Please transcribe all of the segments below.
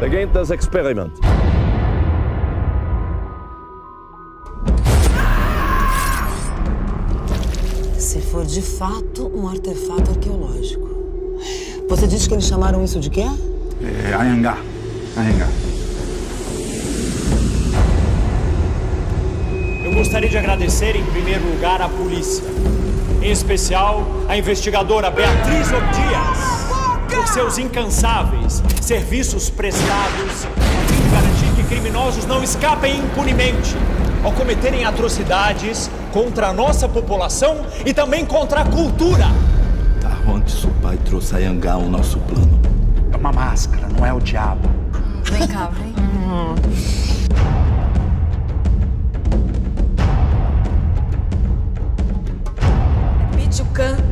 Begin das Experiment. Se for de fato um artefato arqueológico. Você disse que eles chamaram isso de quê? É, Anhangá. Anhangá. Eu gostaria de agradecer, em primeiro lugar, à polícia. Em especial, a investigadora Beatriz Dias, por seus incansáveis serviços prestados a fim de garantir que criminosos não escapem impunemente ao cometerem atrocidades contra a nossa população e também contra a cultura. Da onde seu pai trouxe a Yangá o nosso plano? É uma máscara, não é o diabo. Vem cá, vem.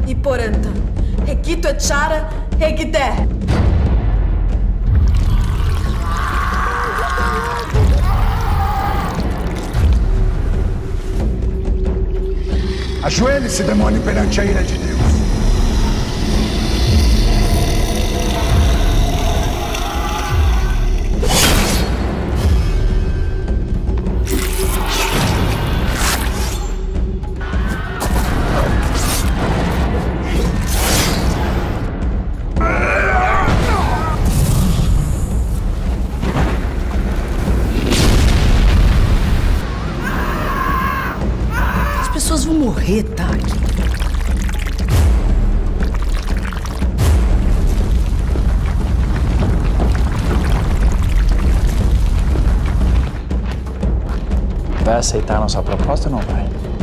E Poranta. Requito Echara, Reguité. Ajoelhe-se, demônio, perante a ira de Deus. Pessoas vão morrer, tá? Vai aceitar a nossa proposta ou não vai?